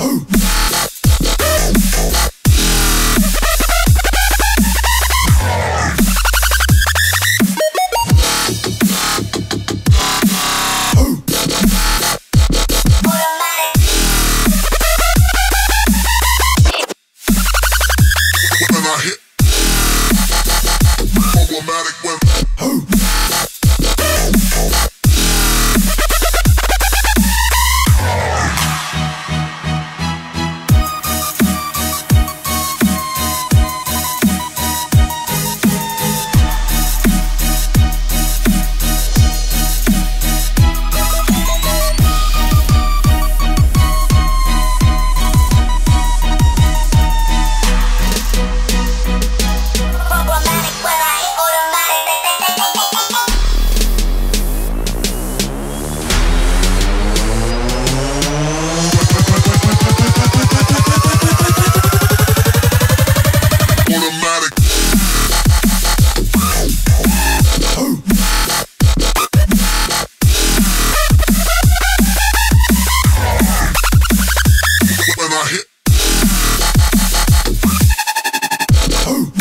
Two. Two.